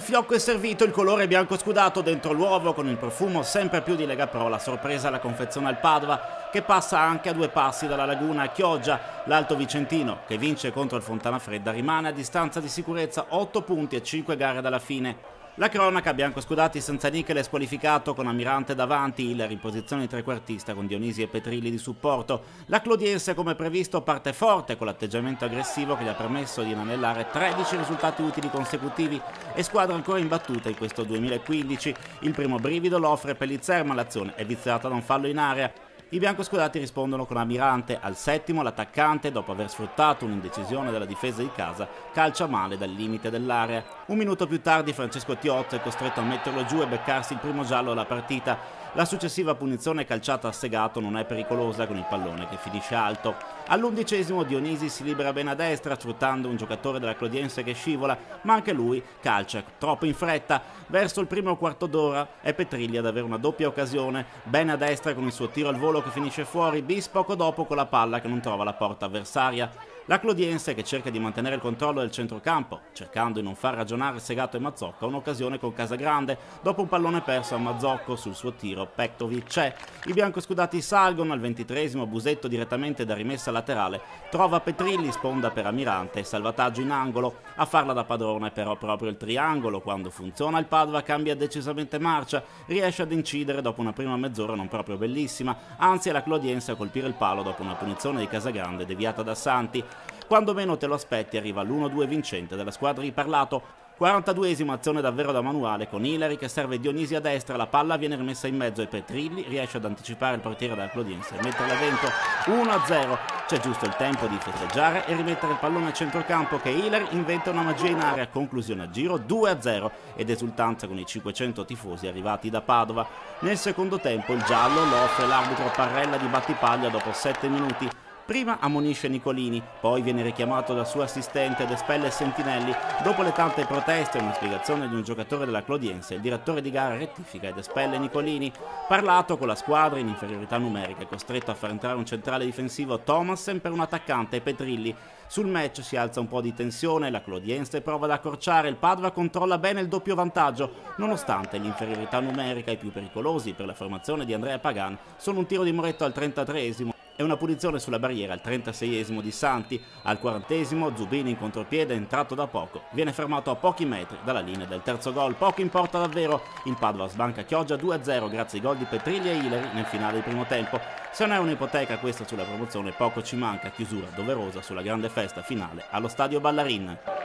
fiocco è servito, il colore bianco scudato dentro l'uovo con il profumo sempre più di Lega Pro, la sorpresa la confezione al Padova che passa anche a due passi dalla laguna a Chioggia, l'Alto Vicentino che vince contro il Fontana Fredda rimane a distanza di sicurezza 8 punti e 5 gare dalla fine. La cronaca bianco-scudati senza Nichele squalificato con Amirante davanti, il in posizione di trequartista con Dionisi e Petrilli di supporto. La Clodiense come previsto parte forte con l'atteggiamento aggressivo che gli ha permesso di inanellare 13 risultati utili consecutivi e squadra ancora imbattuta in questo 2015. Il primo brivido lo offre Pellizzer ma l'azione è viziata da un fallo in area. I biancoscudati rispondono con Amirante. Al settimo l'attaccante, dopo aver sfruttato un'indecisione della difesa di casa, calcia male dal limite dell'area. Un minuto più tardi Francesco Tiozzo è costretto a metterlo giù e beccarsi il primo giallo della partita. La successiva punizione calciata a Segato non è pericolosa con il pallone che finisce alto. All'undicesimo Dionisi si libera bene a destra sfruttando un giocatore della Clodiense che scivola, ma anche lui calcia troppo in fretta. Verso il primo quarto d'ora è Petrilli ad avere una doppia occasione, bene a destra con il suo tiro al volo che finisce fuori, bis poco dopo con la palla che non trova la porta avversaria. La Clodiense, che cerca di mantenere il controllo del centrocampo, cercando di non far ragionare Segato e Mazzocco, ha un'occasione con Casagrande. Dopo un pallone perso a Mazzocco sul suo tiro, Pektovic c'è. I biancoscudati salgono al ventitresimo, Busetto direttamente da rimessa laterale. Trova Petrilli, sponda per Amirante, salvataggio in angolo. A farla da padrone però proprio il triangolo. Quando funziona il Padova cambia decisamente marcia, riesce ad incidere dopo una prima mezz'ora non proprio bellissima. Anzi è la Clodiense a colpire il palo dopo una punizione di Casagrande deviata da Santi. Quando meno te lo aspetti arriva l'1-2 vincente della squadra di Parlato. 42esima azione davvero da manuale con Hilary che serve Dionisi a destra, la palla viene rimessa in mezzo e Petrilli riesce ad anticipare il portiere della Clodiense. E metterla dentro 1-0. C'è giusto il tempo di festeggiare e rimettere il pallone a centrocampo che Hilary inventa una magia in area, conclusione a giro 2-0 ed esultanza con i 500 tifosi arrivati da Padova. Nel secondo tempo il giallo lo offre l'arbitro Parrella di Battipaglia dopo 7 minuti Prima ammonisce Nicolini, poi viene richiamato dal suo assistente ed espelle Sentinelli. Dopo le tante proteste e una spiegazione di un giocatore della Clodiense, il direttore di gara rettifica ed espelle Nicolini. Parlato con la squadra in inferiorità numerica e costretto a far entrare un centrale difensivo Thomasen per un attaccante Petrilli. Sul match si alza un po' di tensione, la Clodiense prova ad accorciare, il Padova controlla bene il doppio vantaggio, nonostante l'inferiorità numerica i più pericolosi per la formazione di Andrea Pagan sono un tiro di Moretto al 33esimo e una punizione sulla barriera al 36esimo di Santi, al 40esimo Zubini in contropiede entrato da poco, viene fermato a pochi metri dalla linea del terzo gol, poco importa davvero, il Padova sbanca Chioggia 2-0 grazie ai gol di Petrilli e Hilary nel finale del primo tempo, se non è un'ipoteca questa sulla promozione poco ci manca, chiusura doverosa sulla grande festa finale allo stadio Ballarin.